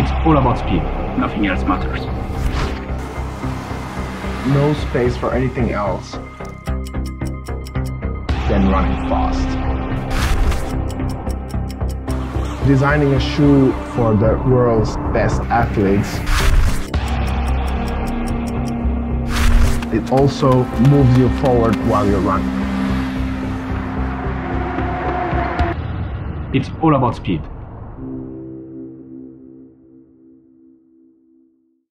It's all about speed. Nothing else matters. No space for anything else than running fast. Designing a shoe for the world's best athletes. It also moves you forward while you're running. It's all about speed.